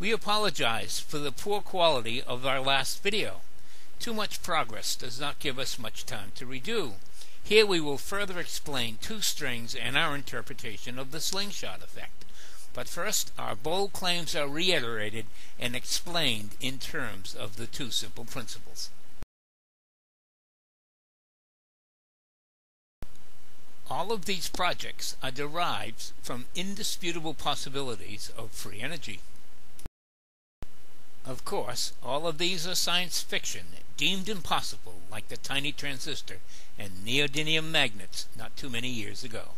We apologize for the poor quality of our last video. Too much progress does not give us much time to redo. Here we will further explain two strings and our interpretation of the slingshot effect. But first, our bold claims are reiterated and explained in terms of the two simple principles. All of these projects are derived from indisputable possibilities of free energy. Of course, all of these are science fiction, deemed impossible, like the tiny transistor and neodymium magnets not too many years ago.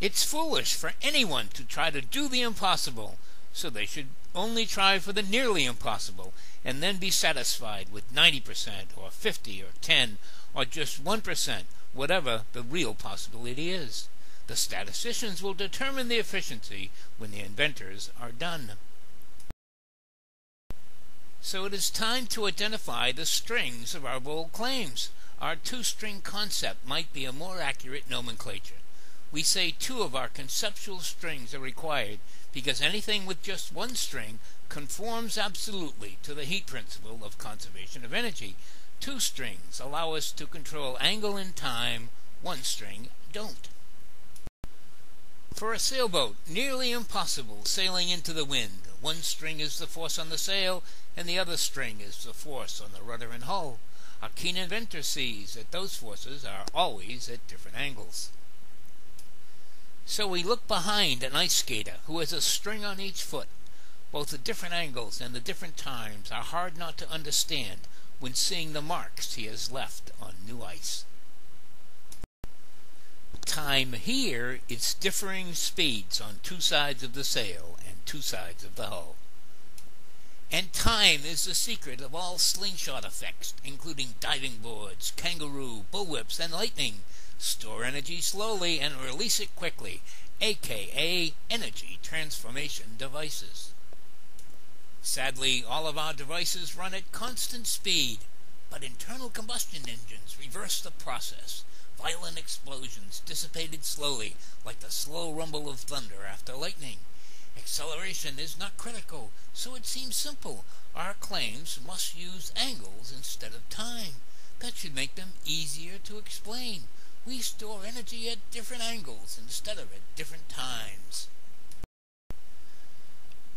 It's foolish for anyone to try to do the impossible, so they should only try for the nearly impossible and then be satisfied with 90% or 50 or 10 or just 1%, whatever the real possibility is. The statisticians will determine the efficiency when the inventors are done. So it is time to identify the strings of our bold claims. Our two-string concept might be a more accurate nomenclature. We say two of our conceptual strings are required because anything with just one string conforms absolutely to the heat principle of conservation of energy. Two strings allow us to control angle and time, one string don't. For a sailboat, nearly impossible sailing into the wind. One string is the force on the sail, and the other string is the force on the rudder and hull. A keen inventor sees that those forces are always at different angles. So we look behind an ice skater who has a string on each foot. Both the different angles and the different times are hard not to understand when seeing the marks he has left on new ice. Time here is differing speeds on two sides of the sail and two sides of the hull. And time is the secret of all slingshot effects, including diving boards, kangaroo, bullwhips, and lightning. Store energy slowly and release it quickly, aka energy transformation devices. Sadly, all of our devices run at constant speed, but internal combustion engines reverse the process. Violent explosions dissipated slowly, like the slow rumble of thunder after lightning. Acceleration is not critical, so it seems simple. Our claims must use angles instead of time. That should make them easier to explain. We store energy at different angles instead of at different times.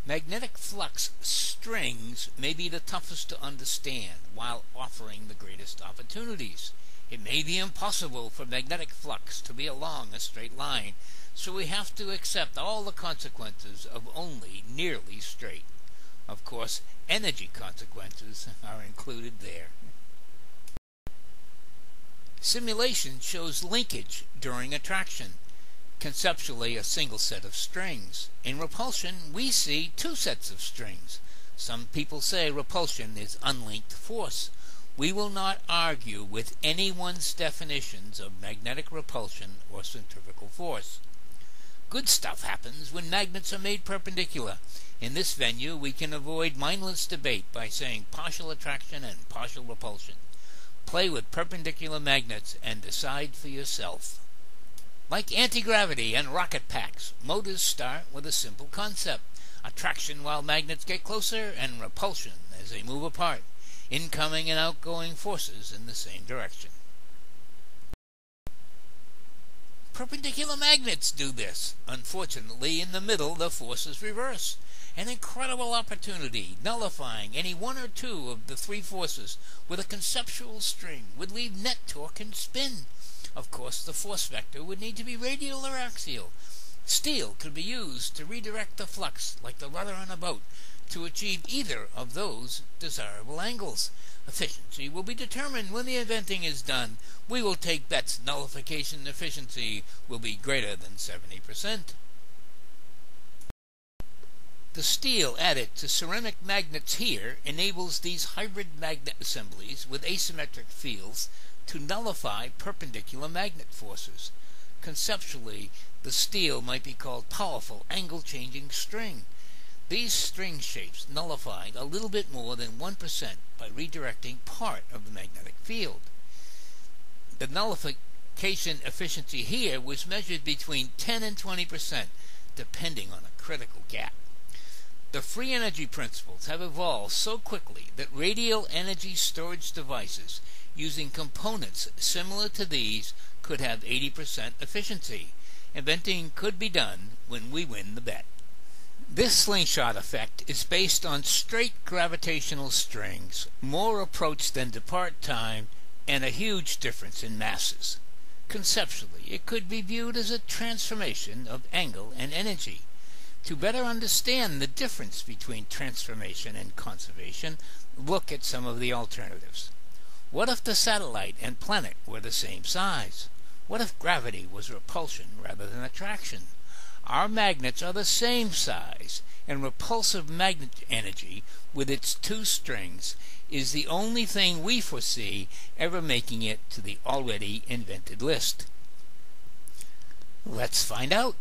Magnetic flux strings may be the toughest to understand while offering the greatest opportunities. It may be impossible for magnetic flux to be along a straight line, so we have to accept all the consequences of only nearly straight. Of course, energy consequences are included there. Simulation shows linkage during attraction, conceptually a single set of strings. In repulsion, we see two sets of strings. Some people say repulsion is unlinked force. We will not argue with anyone's definitions of magnetic repulsion or centrifugal force. Good stuff happens when magnets are made perpendicular. In this venue, we can avoid mindless debate by saying partial attraction and partial repulsion. Play with perpendicular magnets and decide for yourself. Like anti-gravity and rocket packs, motors start with a simple concept. Attraction while magnets get closer and repulsion as they move apart. Incoming and outgoing forces in the same direction. Perpendicular magnets do this. Unfortunately, in the middle, the forces reverse. An incredible opportunity, nullifying any one or two of the three forces with a conceptual string, would leave net torque and spin. Of course, the force vector would need to be radial or axial. Steel could be used to redirect the flux, like the rudder on a boat, to achieve either of those desirable angles. Efficiency will be determined when the inventing is done. We will take bets nullification efficiency will be greater than 70%. The steel added to ceramic magnets here enables these hybrid magnet assemblies with asymmetric fields to nullify perpendicular magnet forces. Conceptually, the steel might be called powerful angle-changing string. These string shapes nullified a little bit more than 1% by redirecting part of the magnetic field. The nullification efficiency here was measured between 10 and 20%, depending on a critical gap. the free energy principles have evolved so quickly that radial energy storage devices using components similar to these could have 80% efficiency. Inventing could be done when we win the bet. This slingshot effect is based on straight gravitational strings, more approach than depart time, and a huge difference in masses. Conceptually, it could be viewed as a transformation of angle and energy. To better understand the difference between transformation and conservation, look at some of the alternatives. What if the satellite and planet were the same size? What if gravity was repulsion rather than attraction? Our magnets are the same size, and repulsive magnet energy, with its two strings, is the only thing we foresee ever making it to the already invented list. Let's find out.